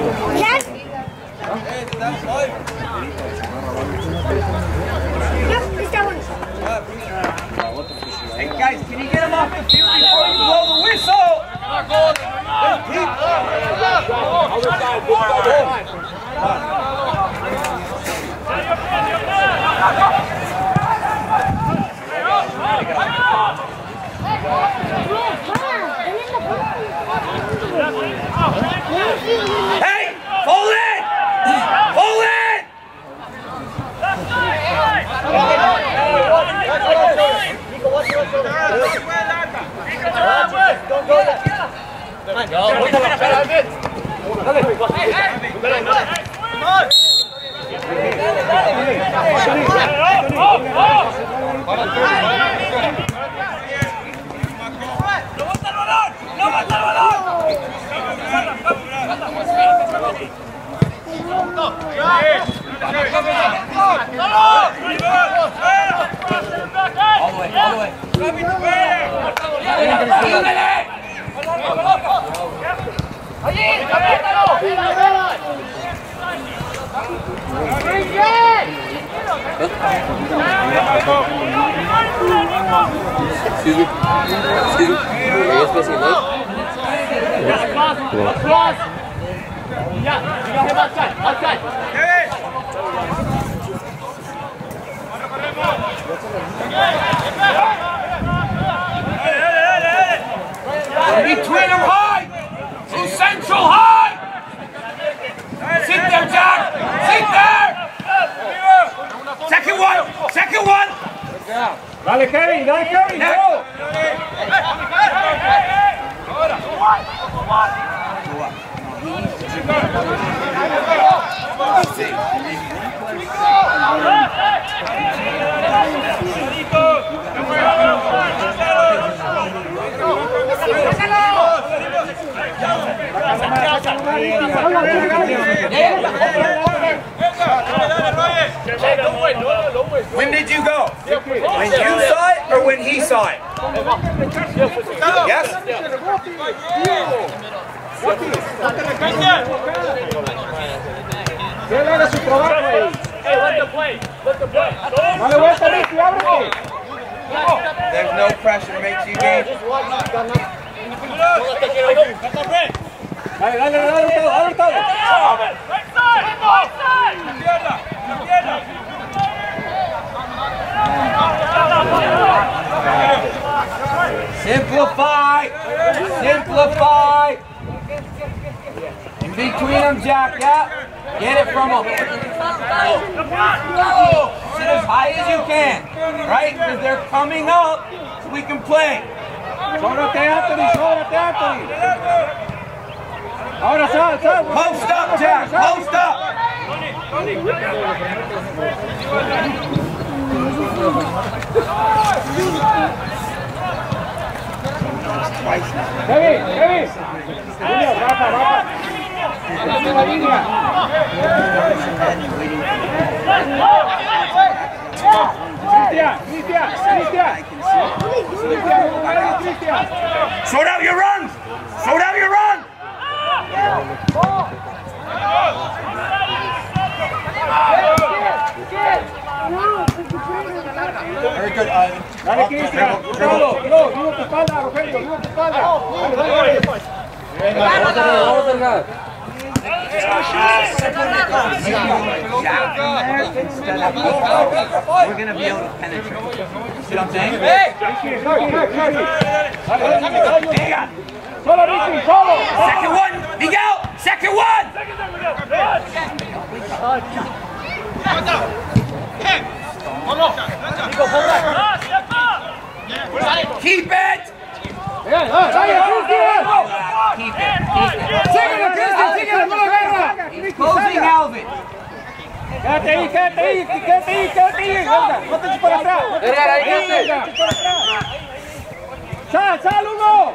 Hey guys, can you get him off the field before you blow the whistle? Hey, All the way, all the way. Excuse me. Excuse me. Are you supposed to get late? Between them high! To central high! Sit there, Jack! Sit there! Second one! Second one! Dale, Kevin, dale, Kevin. Next. When did you go? When you saw it or when he saw it? Yes? Trabajo ahí. Dale vuelta, Ricky, ábrete. There's no pressure to make you game. Dale, dale, dale, todo, dale todo. Simplify! Simplify! In between them, Jack, yeah? Get it from them. Sit as high as you can, right? Because they're coming up so we can play. Sóbrate, Anthony, sóbrate, Anthony. Ahora sal, sal. Post up, Jack! Post up! Kevin, Kevin. Julio, baja. Estás en la línea. Sort out your runs! Sort out your run! Very good, Ivan. Dale, Cristian. Bravo, Bro, vivo tu espalda, Rogelio, vivo tu espalda. Dale, dale, dale. Vamos a cargar, vamos a We're gonna be able to penetrate. See what I'm saying? Hey! Solo, Ricky, solo. Second one! Miguel! Second one! Keep it! Bien, dale, dale, Cristian. Keep it. Keep it. Síguelo, Cristian, síguelo, no lo agarra. Ricky, Closing salga. Alvin. Quédate ahí, quédate ahí, quédate ahí, quédate ahí. Anda, no te eches para atrás. No te eches para atrás, Venga, anda, eches para atrás. Sal, sal, uno.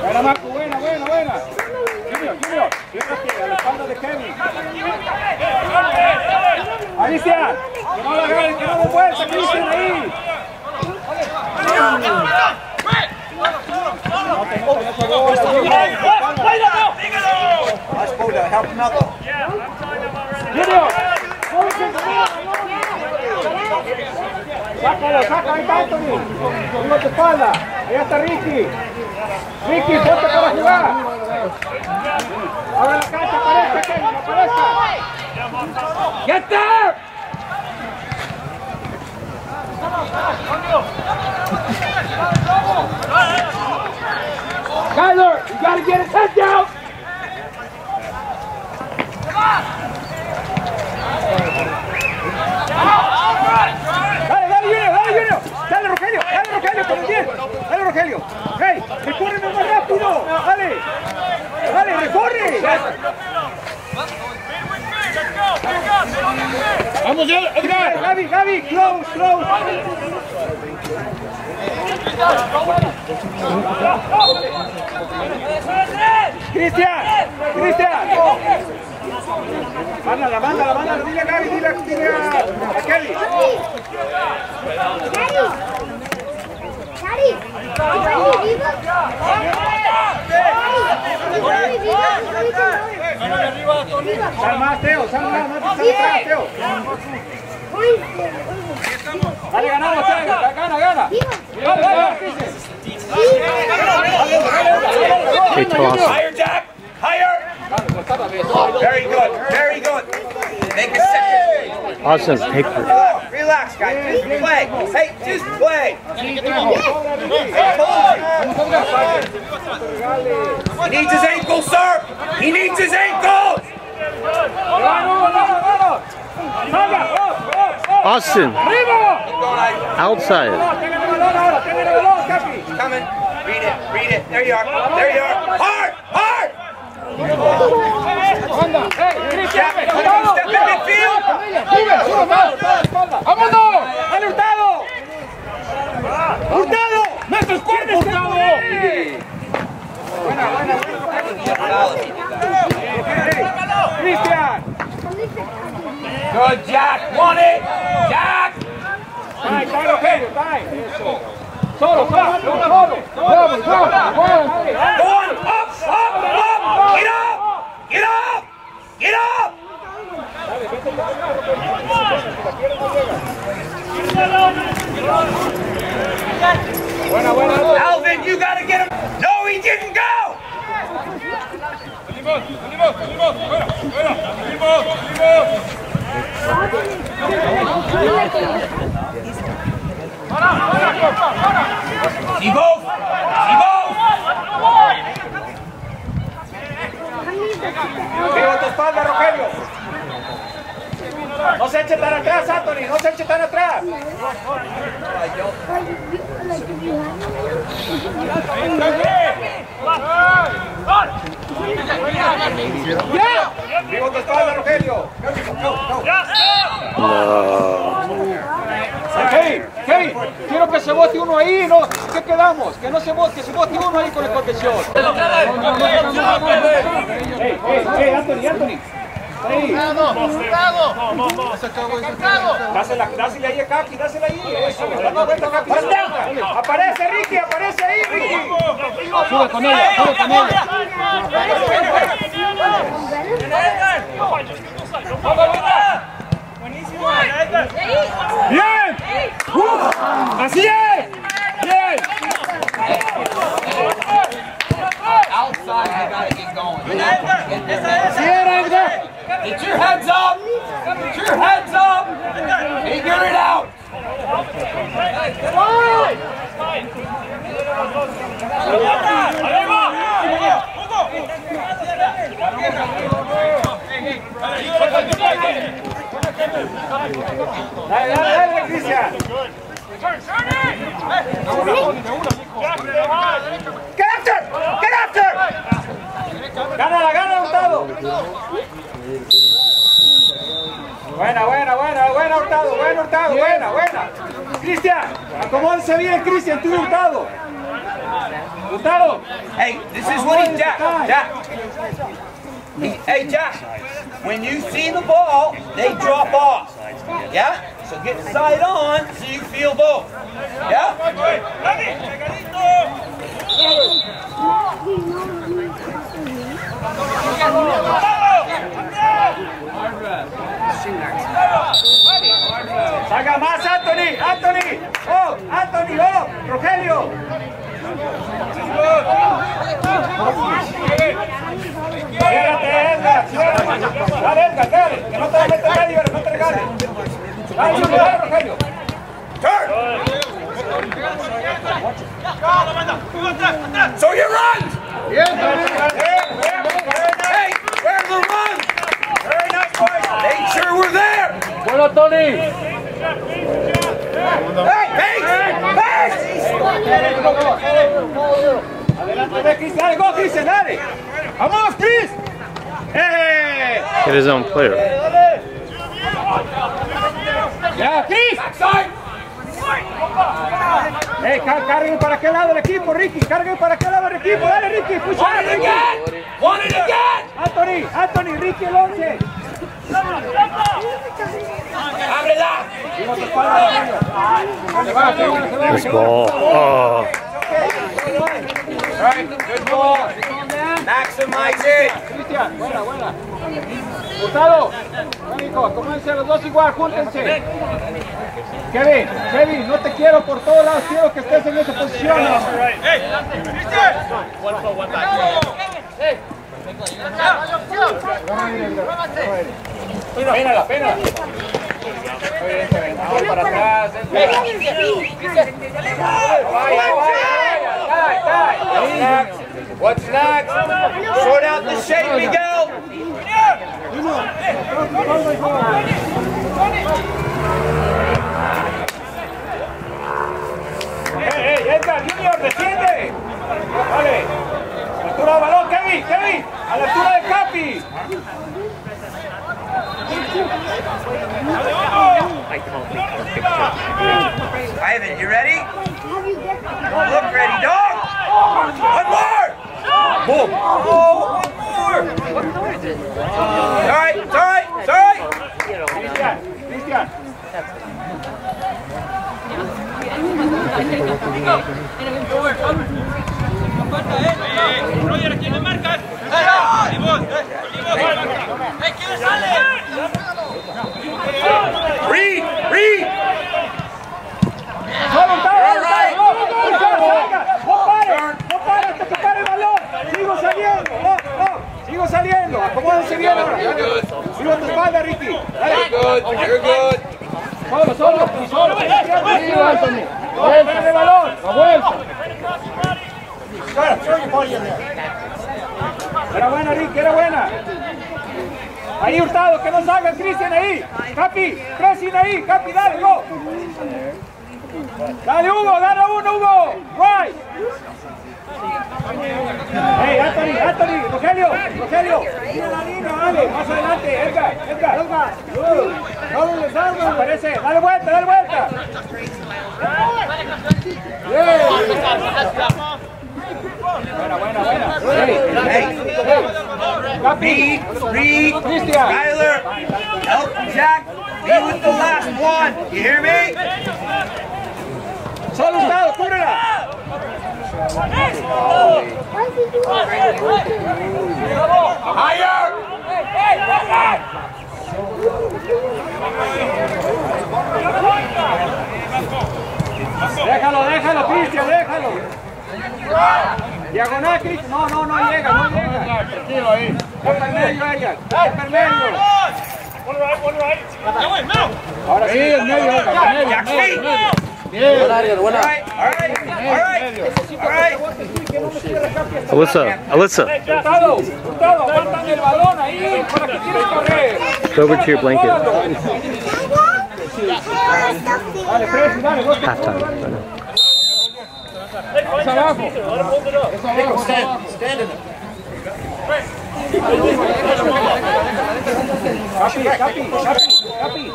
Buena, Marco, buena, buena, buena. Junior, Junior, fíjate a la espalda de Kevin. Alicia, que no la agarren, que no lo vuelta, Cristian ahí. Sácalo, saca, ahí está Anthony. Arriba tu espalda. Allá está Ricky. Ricky, ponte para jugar. Ahora la cancha, aparezca, Kevin, aparezca. ¡Ya está! Kyler, you gotta get his head down. Dale, dale, Junior, dale, Junior. Dale, Rogelio, dale, Rogelio, con el 10. Dale, Rogelio. Hey, recórreme más rápido. Dale. Dale, recorre. Vamos, ya, Edgar! Gaby, Gaby, close, close. Cristian, Cristian. Mándala, mándala, mándala. Dile a Gaby, dile, a- dile a, a Kelly. Sal más, Teo, sal más, más, Teo. Dale, ganamos, Teo. Gana, gana. Dale, dale, Cristian. Hey, toss. Higher, Jack! Higher! Very good, very good. Make a second. Awesome. Hey, Chris. Relax, relax, guys. Just play. Hey, just play. I told you. He needs his ankle, sir. He needs his ankles. Austin, outside. Coming. Read it, read it. There you are. There you are. Quiero que se vote uno ahí, ¿no? ¿Qué quedamos? Que no se vote, que se vote uno ahí con el contención. Ey, ey, ey, Anthony, Anthony. Ahí. Dásela, dásela ahí a Kaki, dásela ahí. Eso. Aparece Ricky, aparece ahí, Ricky. Sube con ella, sube con ella. ¡Bien! ¡Así es! ¡Bien! Outside, gotta get going. Get your heads up. Get your heads up. Figure it out. Dale, dale, dale, Cristian. Get after! Get after! Gánala, gana, Hurtado. Buena, buena, buena, buena, Hurtado, buena, Hurtado, buena, buena. Cristian, acomódese bien, Cristian, tú Hurtado. Hurtado. Hey, this is what he Jack. Jack. Hey, Jack, when you see the ball, they drop off. Yeah? So get side on so you feel both. Yeah? Saca más, Anthony, Anthony, oh, Anthony, oh, Rogelio. So you run! Hey, where are the runs? Very nice, boys. Make sure we're there! Bueno, Tony. Hey, Cristian, dale, go, dale. Vamos, Chris. Eh. Hit his own player. Ya, Chris. Backside! Hey, car carguen para qué lado el equipo, Ricky. Carguen para qué lado el equipo. Dale, Ricky. Push Want on, it Ricky. again! Want it again! Anthony, Anthony, Ricky, el 11. ¡Ábrela! This ball. Oh. Alright, good ball. Maximize it. Cristian, buena, buena. Gustavo, México, acomódense los dos igual, júntense. Kevin, Kevin, no te quiero por todos lados, quiero que estés en esa posición. Para atrás. Vaya, vaya, vaya. What's next? Sort out the shape, Miguel. ¡Ey, ey, Edgar, Junior, desciende! Vale. Altura de balón, Kevin, Kevin, a la altura de Capi. Ivan, you ready? Look ready, dog! One more! Boom! Oh, one more! What color is Alright, it's alright, it's alright! Cristian, Cristian. Read, read! ¡Solo saliendo, acomódense bien ahora. Sigo a tu espalda, Ricky. Dale. Good, you're good. Solo, solo, solo. Sigo, Anthony. Vuelta el balón, la vuelta. Era buena, Ricky, era buena. Ahí Hurtado, que no salga Cristian ahí. Capi, pressing ahí, Capi, dale, go. Dale Hugo, dale uno Hugo. Right. Hey, Anthony, Anthony, Rogelio, Rogelio. Mira la línea, dale, más adelante, Edgar, Edgar. Edgar. No le salga, parece. Dale vuelta, dale vuelta. Buena, buena, buena. Hey, read. Cristian. Skyler, help Jack. Be with the last one. You hear me? Solo cúbrela. Déjalo, déjalo, Cristian, déjalo. Diagonal, Cristian. No, no, no llega, no llega. Tranquilo ahí. Toca el medio, ella. Toca el medio. Ahora sí, el medio, el medio. Buena, buena. Alyssa, Alyssa, go over to your blanket. Dale, Presi, dale, vos te Halftime. Es abajo. Es abajo. Capi, capi, capi, capi,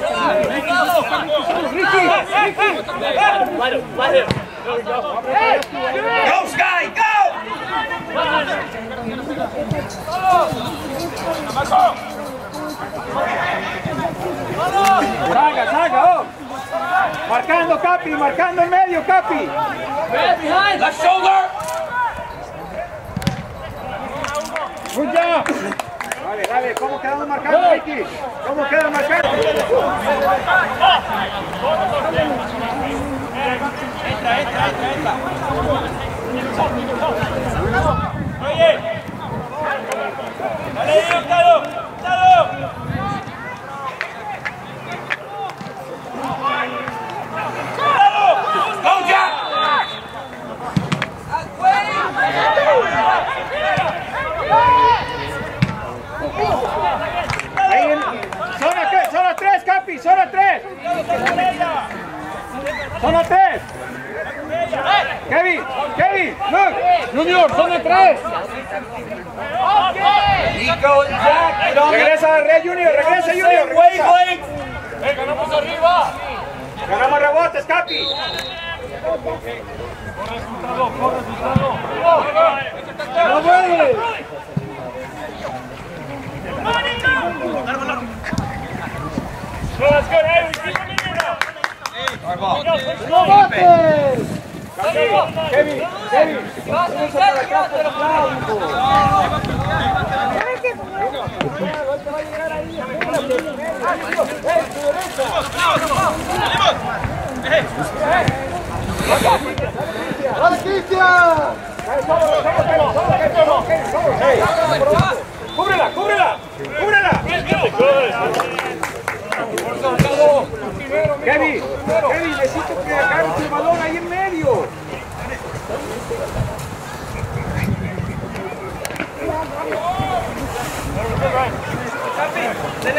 capi, capi, capi, capi. Aurelio, Aurelio. Go, Sky, go! Salga, salga, oh. Marcando Capi, marcando el medio, Capi. Left shoulder! Good job. Dale, dale, ¿cómo quedamos marcando, Ricky? ¿Cómo quedan marcando? Go,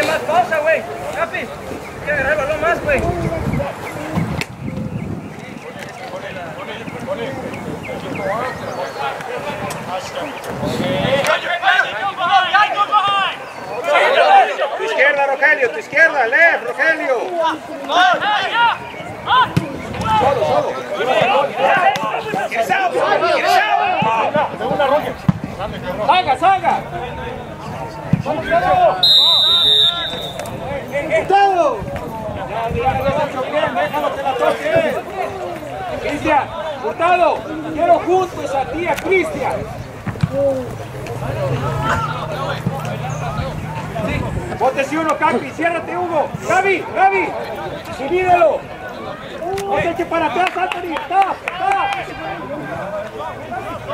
Más pausa, güey. Capi, hay que agarrar el balón más, güey. Tu izquierda, Rogelio, tu izquierda, left, Rogelio. Solo, solo. Salga, salga. Todo. Cristian, Hurtado, quiero juntos a ti, a Cristian. Bótese uno, Capi, ciérrate, Hugo. Gaby, Gaby, divídelo. No te eches para atrás, Anthony. Stop, stop.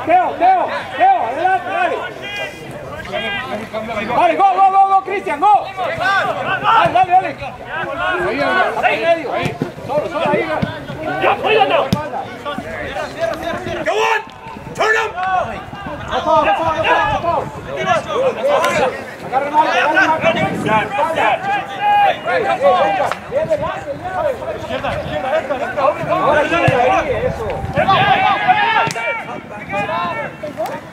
Teo, Teo, Teo, adelante, dale. Dale, go, go, go, go, Cristian, go. Dale, dale, dale. Ahí, ahí, medio. Solo, solo ahí. Go on. Turn them. No foul, no foul, no foul, no foul. Agarra mal, agarra mal. Ey, ey, venga, bien delante, bien. Ahora sí, ahí, eso. Get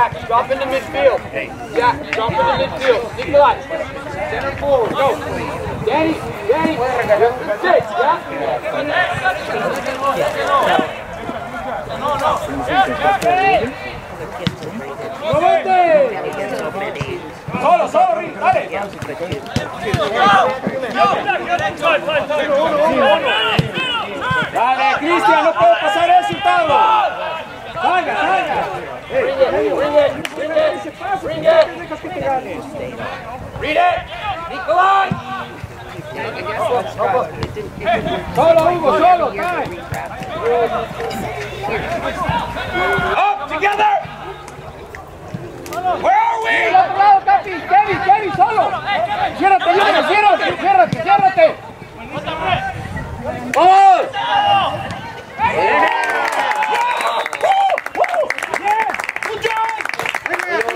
Jack, drop into midfield. Jack, drop into midfield. Nikolai, center forward, go. Danny, Danny, six, yeah? solo, solo, Rick, dale. Dale, Cristian, no puede pasar eso, Tavo. Salga, salga. Ey, ey, ey, ey, ey, ese paso, ¿por qué dejas que te gane? Read it! Nikolai! Solo, Hugo, solo, time. Up together! Where are Del we? otro lado, Capi, Kevin, Kevin, solo. Ciérrate, Junior, ciérrate, ciérrate, ciérrate. ¡Vamos! Good job!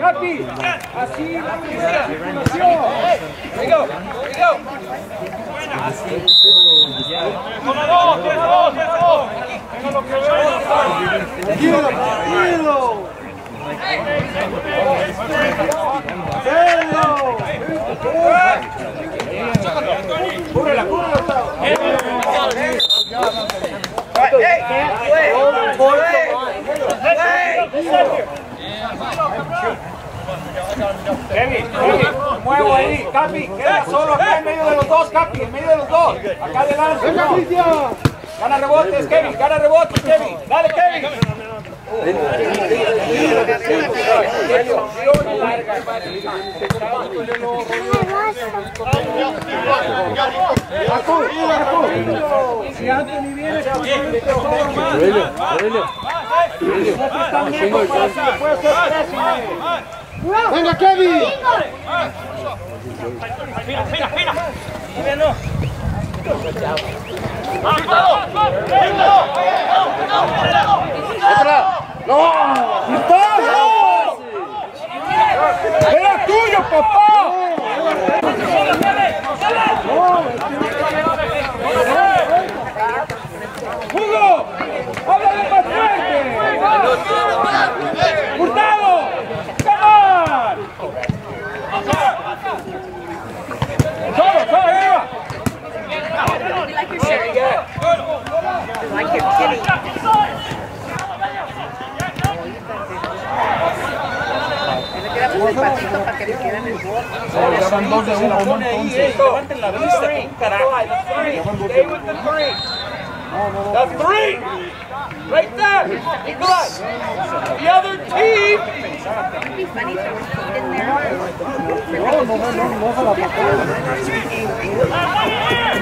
Capi, así la circulación. Here you go. Here you go. Cúbrela, cúbrela. Right, hey, play, play, Kevin, Kevin, muevo ahí. Capi, queda solo acá en medio de los dos, Capi, en medio de los dos. Acá adelante. Gana rebotes, Kevin, gana rebotes, Kevin. Dale, Kevin. Venga, Kevin. Mira, mira, mira. Venga, Kevin. ¡Era tuyo, papá! ¡Hugo! ¡Háblale más fuerte! ¡Hurtado! Levanten la vista, carajo. Stay with the three. The three! Right there! Nikolai! The other team! It'd be funny if there was food in there.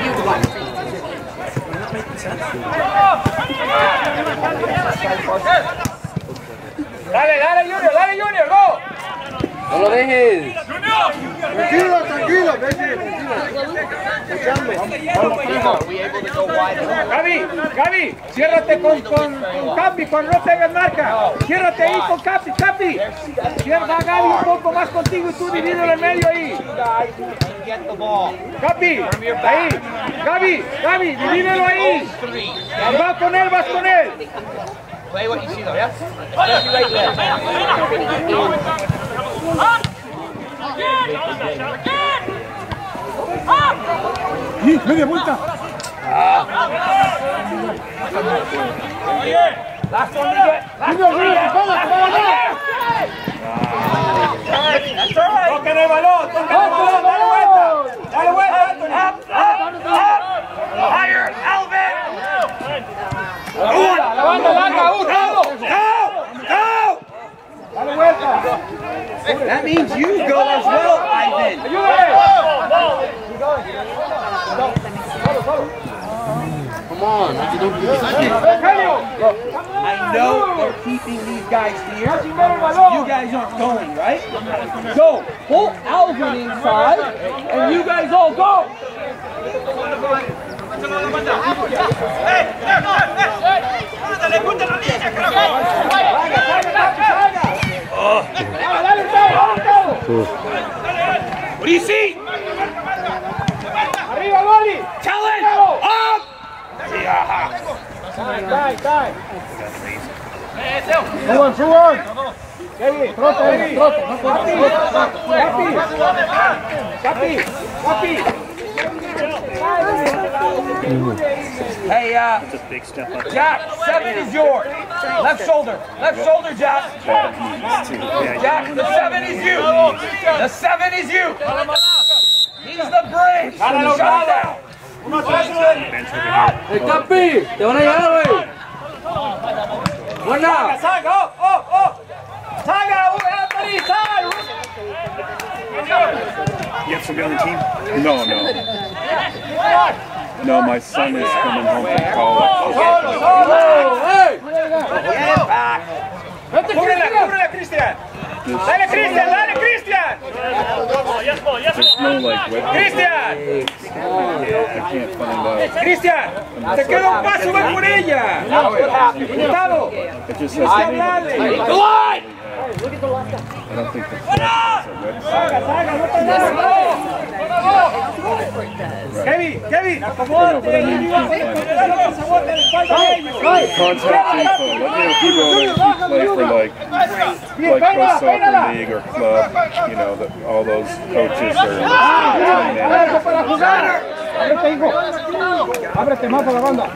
You'd watch it. Dale, dale, Junior, dale, Junior, go! No lo dejes. Tranquilo, tranquilo, Gaby, Gaby, ciérrate con, con, con Capi, cuando marca. Ciérrate ahí con Capi, Capi. Cierra un poco más contigo y tú medio ahí. Capi, ahí. Gaby, Gaby, divídelo ahí. Vas con él, vas con él. Play what you see. Media vuelta. Last one to get. Last one to get. That's. Toquen el balón, toquen el balón, dale vuelta. Dale vuelta, Anthony. Up, up, up. Higher, Alvin. La banda larga, Hurtado. Go, go. Dale vuelta. That means you go as well, Ivan. Ayúdale. Come on. Eugenio. I know they're keeping these guys here. Casi mero el balón. You guys aren't going, right? So, pull Alvin inside, and you guys all go. Salga, salga, Capi, salga. Dale, dale, Hurtado, Hurtado. What do you see? Arriba, Loli. Tell it. Up. Cae, cae. Suban, suban. Kevin, trote, Kevin, trote. No puede. Capi, Capi, Capi. Hey, uh, Jack, seven is yours. Left shoulder. Left shoulder, Jack. Jack, the seven is you. The seven is you. He's the brain. Shut him down. ¡El Capi! ¡Te van a llegar, güey! ¡Buena! Saga, oh, oh, oh. Saga, Anthony, Saga. You have somebody on the team? No, no. No, my son is coming home from college. ¡Oh, hey! Get it back. ¡Vete, Cristian! ¡Cúbrele, Cristian! ¡Dale, Cristian! ¡Dale, Cristian! There's no like web. ¡Cristian! I can't find out. ¡Cristian! ¡Te queda un paso más por ella! ¡Diputado! It just says ¡Cristian, dale! I don't think the flag has a website. ¡Saga, no te muevas! Kevin, Kevin. Contact info. Let me know if you go there. You play for like like pro soccer league or club. You know, the, all those coaches are team managers. para jugar. Ábrete, hijo. Ábrete más a la banda.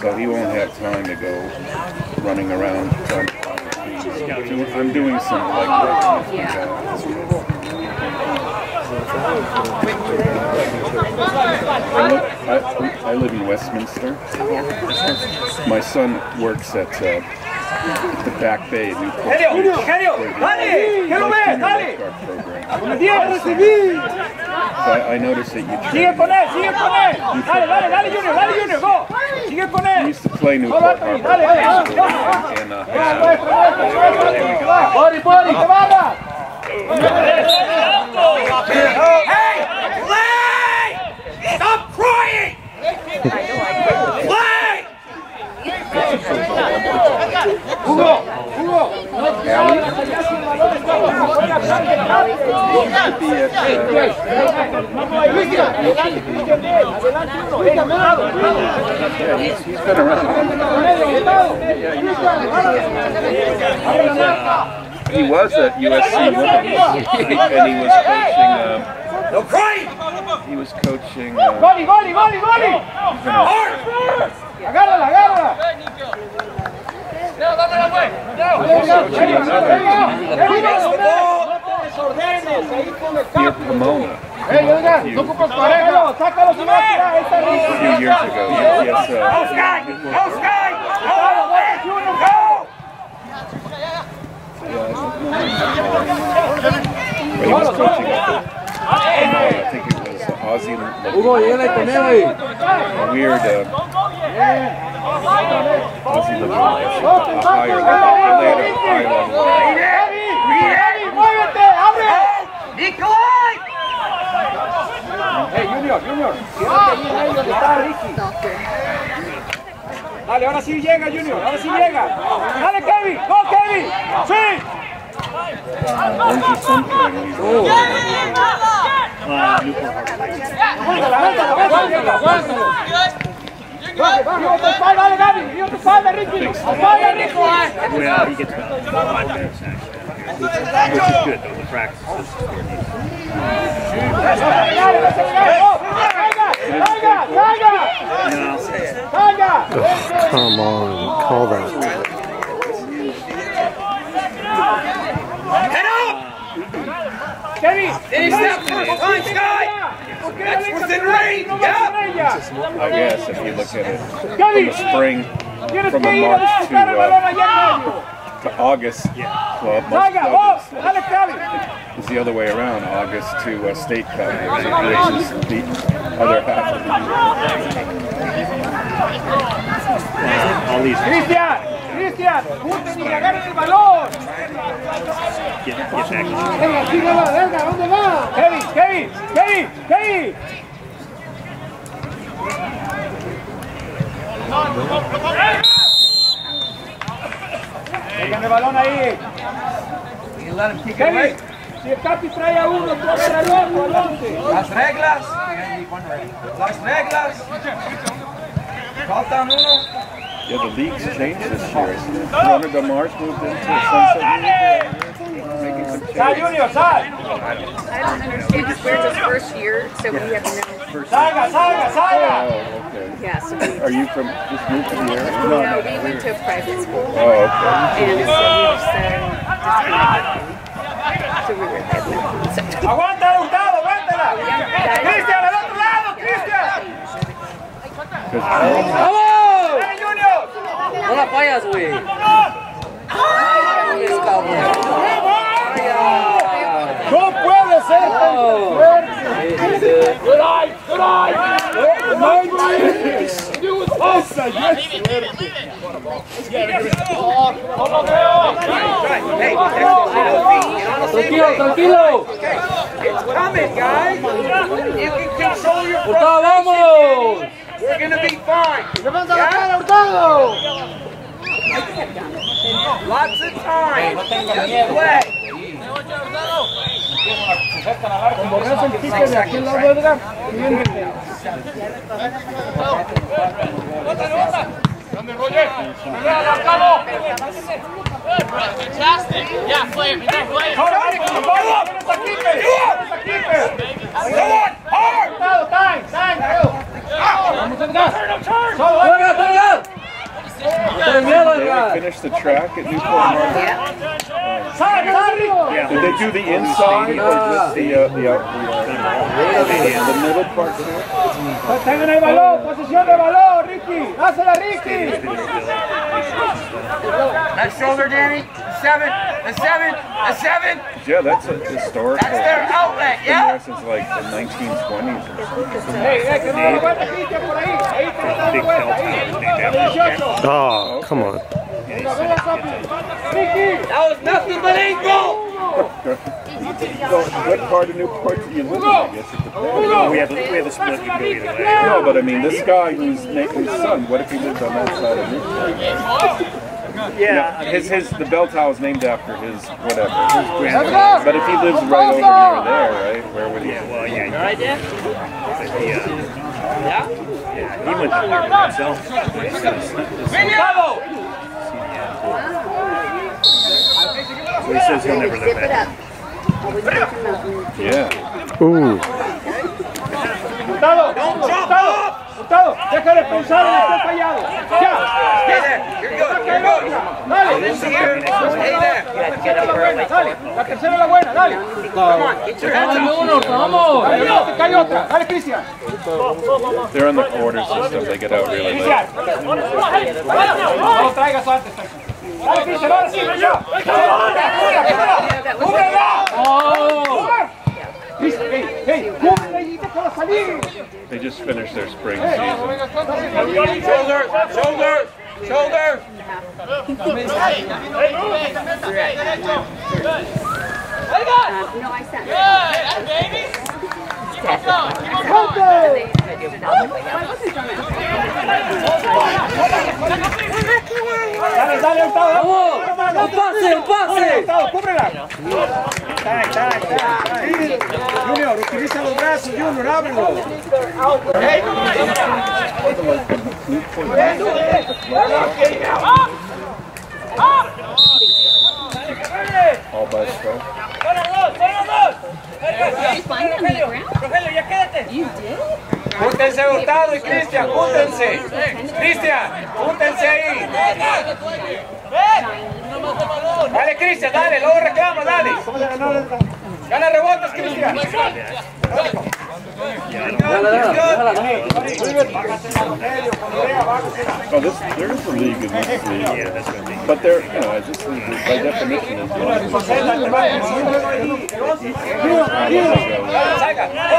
So he won't have time to go running around trying to find the teams. I'm doing some like work that. I, I, live in Westminster. My son works at uh, the Back Bay Newport Beach. Genio, where dale, que lo they ves, do dale. the lifeguard program. Diez, recibí. So I, I noticed that you Sigue train. con él, sigue con él. Dale, dale, dale, Junior, dale, Junior, go. Sigue con I él. used to play Solo Newport Anthony, Harbor dale, dale. dale. in uh. ¡Body, body! ¡Que vaya! Hey, play! Stop crying! Play! Hugo, Hugo. He's, he's been around. He was at USC with him, and he was coaching. Um, No crying! he was coaching. Uh. Agárrala, agárrala. near Pomona Ey, oiga, no ocupas pareja. Sácalo, si no va a tirar. Esta a risa. few years ago. Yes, Go, uh, Sky! Go, Sky! Aussie. Hugo, llegale con él, güey. A weird. Uh, Aussie living a higher level. They had a high level. Eddie, muévete, abre. Hey, Junior, Junior. Quédate ahí en medio donde está Ricky. Dale, ahora sí llega, Junior. Ahora sí llega. Dale, Kevin. Go, Kevin. Sí. Well, he gets actually. Which is good though, the practice. Salga. Come on, call that. Head up! Kevin. Any step first, line, Sky! That's within range, yeah? I guess if you look at it from the spring, from que a ir a March to, buscar el balón uh, allá en medio. to August, well, most Salga, of vos. it Dale, Kevin. is the other way around, August to uh, state cup, which is the other half of the All these Cristian, Cristian, junten y agarren el balón. Venga, venga, ¿dónde va? Kevin, Kevin, Kevin, Kevin. Dejan el balón ahí. Kevin, si el Capi trae a uno, tú agarra al otro, adelante. Las reglas. Las reglas. Faltan uno. Yeah, the league's changed this year. isn't it? Corona Mars moved into Sunset League. Making some Sal, changes. I don't understand. We're just first year, so we have no first. Salga, salga, salga. Oh, okay. Yeah, so we, Are you from just moved to the area? no, we went to a private school. Oh, okay. And so we were so disconnected. So we were there. So, Aguántala, Gustavo, aguántala. Cristian, al otro lado, Cristian. ¡Vamos! No la fallas, güey. Es cabrón. Vaya. No puede ser tan fuerte. Good eye, good eye. Tranquilo, tranquilo. it's coming, guys. You can control your vamos. We're gonna be fine. Levanta la cara, Hurtado. Lots of time. Just play. Borras el ticket de aquel lado, Edgar. y viene. Ahora, dale, con el balón. Tienes a Keeper, tienes a Keeper. Hurtado, time, time, creo. Vamos, Edgar. Solo, ¡Venga, venga! No tengas miedo, Did they Edgar. finish the track at Newport Market? sal, sal, Did they do the inside or just the, uh, the, out- the, uh, the middle part too? Tengan el balón, posición de balón, Ricky. Dásela, Ricky. That shoulder, Danny. Seven. The seven. The seven. Yeah, that's a historical. That's their outlet, yeah? since like the 1920s or something. Hey, hey, que no da vuelta, Cristian, por ahí. Ahí te está dando vuelta, ahí. A 18. Oh, come on. Venga, venga, Sofi. Ricky. That was nothing but ankle. So, what part of Newport do you live in? I guess it depends. We have, a- we have a split, you can go either way. No, but I mean, this guy who's na- whose son, what if he lived on that side of Newport? Yeah, his, his, the bell tower is named after his whatever. His grandfather. But if he lives right over near there, right, where would he? Yeah. Well, yeah. All right, Dan? But he, uh, yeah? Yeah, he went to Harvard himself. Bravo. So he says he'll never live zip it back. up. Always keep your mouth. Yeah. Ooh. Hurtado, Hurtado, Hurtado, deja de pensar en estar fallado. Ya. Stay there. You're good. You're good. Dale. This here. Stay there. Dale, la tercera es la buena, dale. Come on. Get your heads Dame up. uno, vamos. Dale, otra, cae otra. Dale, Cristian. They're on the quarter system. They get out really late. No lo traigas antes. Dale, Cristian, ahora sí, ven ya. ¡Cúbrela! ¡Oh! Cristian, hey, hey, cúbrela y déjala salir. They just finished their spring season. Shoulder. Shoulder. Shoulder. Um, no, I sent Dale, dale, Hurtado. ¡Vamos! ¡Un pase, pase! Hurtado, cúbrela. Dale, dale, dale. Junior, utiliza los brazos, Junior, ábrelo. All by strike. Júntense Hurtado y Cristian, júntense. Cristian, júntense ahí. Dale, Cristian, dale, luego reclama, dale. Gana rebotes, Cristian. Oh, this there is a this. But there, you know, this is by definition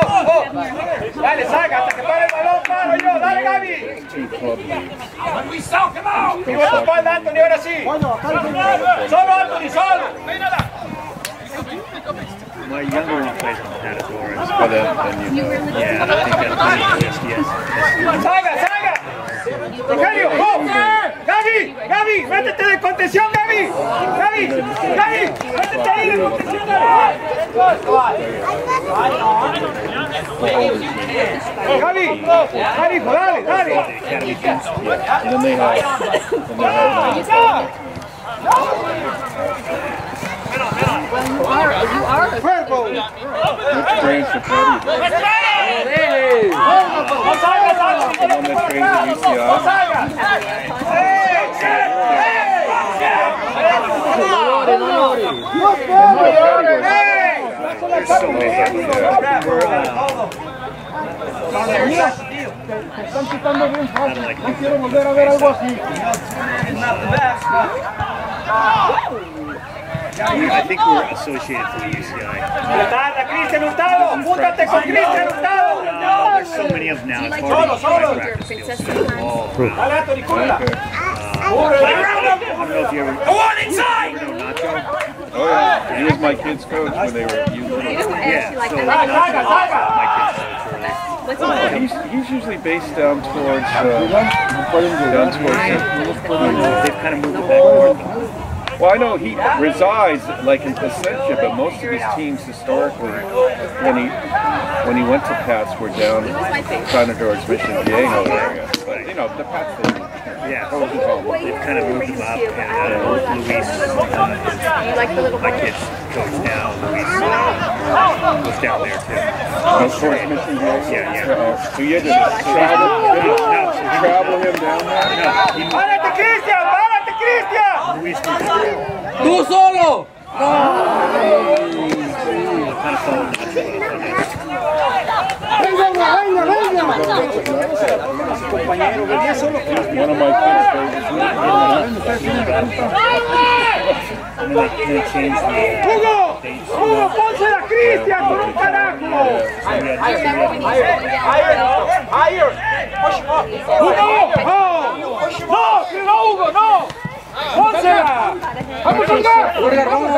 oh, oh. Dale, salga, hasta el balón, paro yo. Dale, Gaby. Anthony, ahora sí. Solo, Anthony, solo. My younger one plays on Matador. But then, then you. Yeah, I think that's yes, yes. Salga, salga. Rogelio, oh. Gaby, Gaby, métete de contención, Gaby. Gaby, Gaby, métete ahí de contención. Gaby, Gaby, dale, dale. And then they have, then they have nine. Cuerpo. Which branch of Freddie? ¡Dele! The one that trains at UCI. There's so many up there. Están quitando bien fácil. No quiero volver a ver algo así. I think we're associated for the UCI. Hurtado, Cristian Hurtado, júntate con Cristian Hurtado. Uh, there's so many of them now. It's hard to Solo, solo. practice field. Oh, Dale, Anthony, cúrela. I don't know if you ever Go on inside. Oh yeah, he was my kid's coach when they were you little. Yeah, so my kids coach. Oh, he's, he's usually based down towards uh, down towards. They've kind of moved it back north. Well, I know he resides like in Placentia, but most of his teams historically, when he when he went to Pats, were down of towards Mission Viejo area. But you know, the Pats they Yeah, that was his home. they've kind of moved them up. And uh, Luis, uh, you like the little my kids coach now, Luis, uh, was down there too. Oh, Mission Viejo. Yeah, yeah. Uh, so you had to travel, so travel him down there. no, he Cristian, párate, Cristian. Luis moved up. ¡Tú solo! kind of followed Nacho up on this. Venga, venga, venga. One of my kids' And then they, they changed the Hugo, dates. Hugo, pónsela a Cristian con un carajo. Higher, higher. Push him up. Hugo, no. Push him up. No, no, Hugo, no. Pónsela. Vamos a jugar. ¡Urgar, vamos!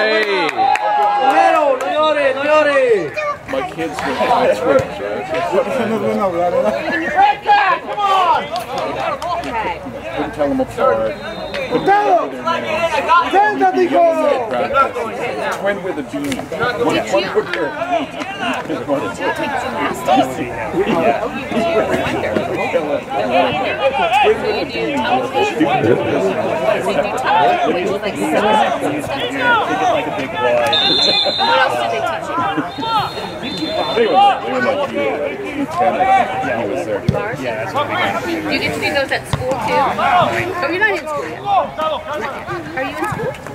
¡Ey! ¡Primero! ¡No llores, no llores! My kids were my twins, right? Come on. Couldn't tell them apart. Hurtado. Siéntate, hijo. Practice. Twin with a beanie. One, one would wear a beanie. One would They get like a big wide. They were, they were like you, like lieutenant. He was there. Yeah, that's what we got. Do you get to do those at school too? Oh, you're not in school yet. Are you in school?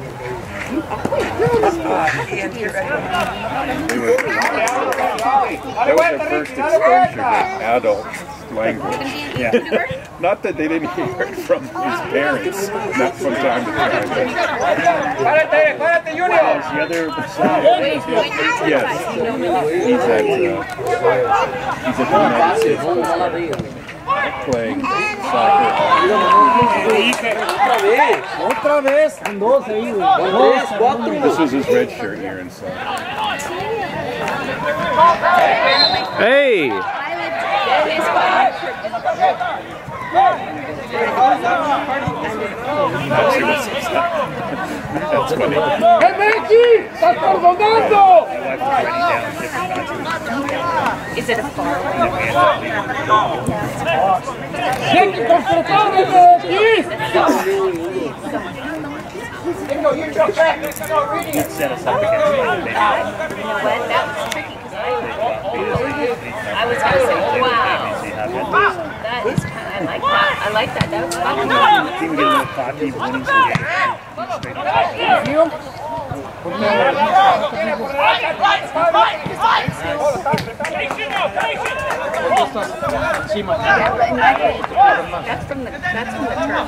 That was their first exposure to adult language. Yeah. Not that they didn't hear it from his parents, not from time to time. Párate, párate, Junior. The other side. Wait, wait, Yes. you. He's at, uh, he's at the United States playing soccer. ¡Otra vez! Otra vez. En dos seguidos. ¡Tres! This is his red shirt year inside. Hey! That's funny. ¡Eh, Benji! ¡Estás perdonando! Writing down different nachos. Is it a far what? I, was going to say, wow, that is I like that. I like that. That was fun. I think we get a little cocky winning some games. Straight up. Yeah, but in my case, that's from the that's from the turf.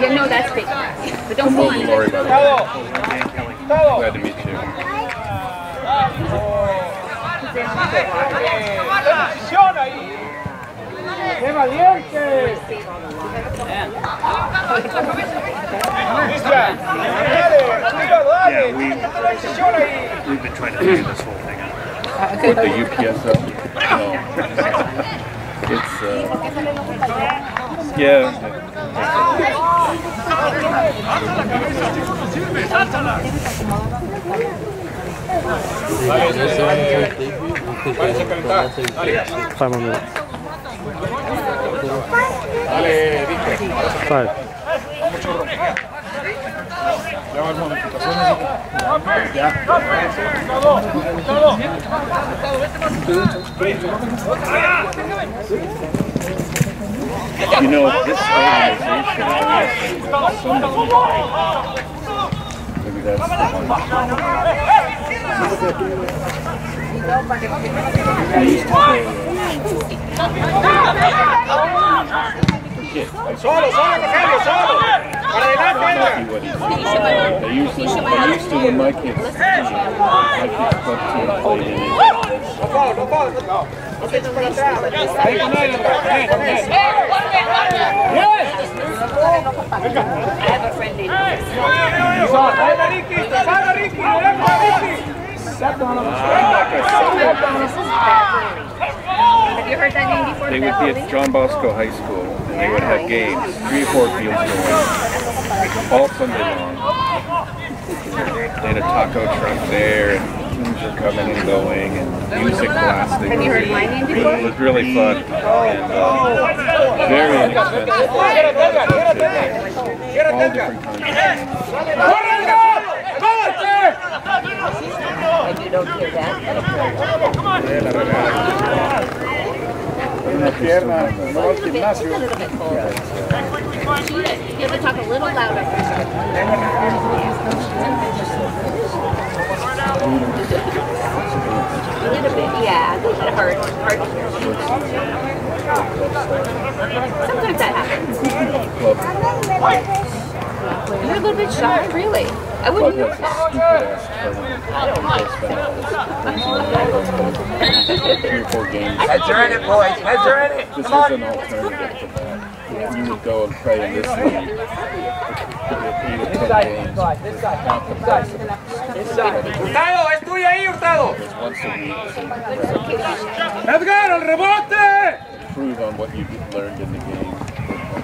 Yeah, no, that's fake grass. But don't pull on it. About that. Glad to meet you. Posición ahí. ¡Qué valiente! Cristian. Dale, cuidado, dale. Yeah, we, Posición ahí. we've been trying to figure this whole thing out. With the UPSL? No. It's, uh, yeah. Five more minutes. Five. You know, this organization has somebody. Solo, solo, Rogelio, solo. Para adelante, venga. see what he's They used to, they used to when my kids, my kids club team played in it. No puedo, no puedo. No. No te eches para atrás. Ven con él, ven, con él. I have a friend named Chris. Venga, Ricky, salga, Ricky, venga, Ricky. Have you heard that name before? They would be at John Bosco High School and they would have games, three or four fields going, all Sunday long. They had a taco truck there and teams were coming and going and music blasting. Have you heard my name before? It was really fun and uh, very inexpensive. All different kinds. And you don't hear that? Una pierna, no al It's a gimnasio. little bit. You have to talk a little louder. A bit, yeah, a little bit hard, hard. Sometimes that happens. You're a little bit shy, really. I wouldn't know Three or four games. Heads are in it, boys. Heads are in it. This Come was an alternative to that. You would go and play in this league. Eight or ten games. Hurtado, es tuya ahí, Hurtado. It was once a week. Edgar, al rebote. Improve on what you learned in the game.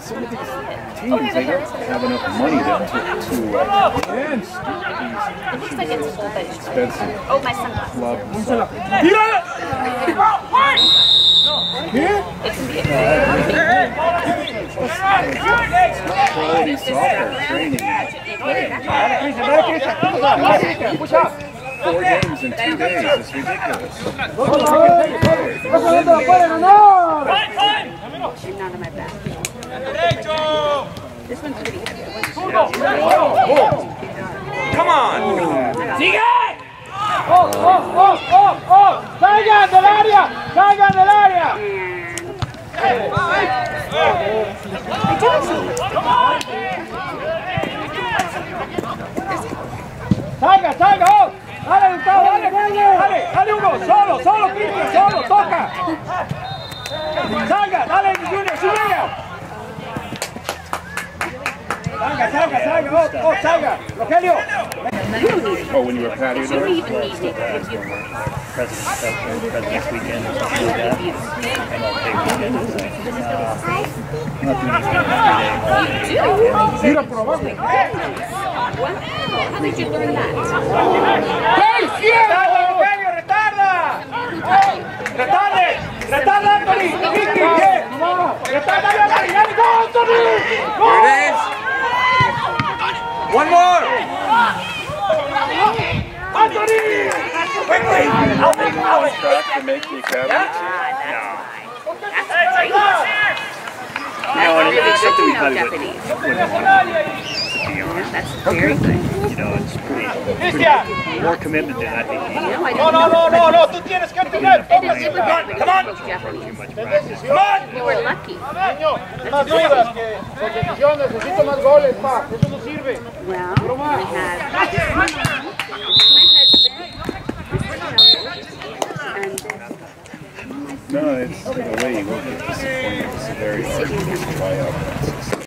you some of these teams, they don't have enough money to, to, to uh, these Looks like it's full, but expensive Oh, my sunglasses. club. It can be Quality soccer training and playing. Push up. Four games in two days is ridiculous. I'm not on my back. Come on. ¡Oh, oh, oh, oh, oh! ¡Salgan del área! ¡Salgan del área! ¡Salga, salga! oh! ¡Dale, Gustavo, dale! ¡Dale, dale, Hugo! ¡Solo, solo, Cristian! ¡Solo, toca! ¡Salga, dale, Junior, Junior! ¡Salga, salga, salga! ¡Oh, oh, salga! ¡Rogelio! When you were patio You don't even need it. If you President's Day, President's Weekend or something like that. MLK weekend. So, uh, not doing anything every day. ¡Mira por abajo! How did you learn that? ¡Retarda, retarda! ¡Retarde! ¡Retarda, Anthony! ¡Vicky! ¿qué? ¡Retarda, dale, dale! ¡Go, Anthony! ¡Go! Here it is. One more. ¡Anthony! Quickly. I'll make I'll to make the. You know, be honest. That's very good. You know, it's pretty, more commitment than I think. No, No, no, no, no, tú tienes que tener. Come on. Japanese. Much. Come on! You were lucky. Well, we have this is my mom, this is my husband, this is Noah, and this is my No, it's the way you look at the severity of the buyout process.